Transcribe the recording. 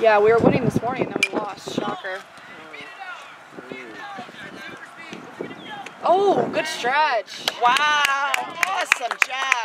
Yeah, we were winning this morning and then we lost. Shocker. Oh, good stretch. Wow, awesome job.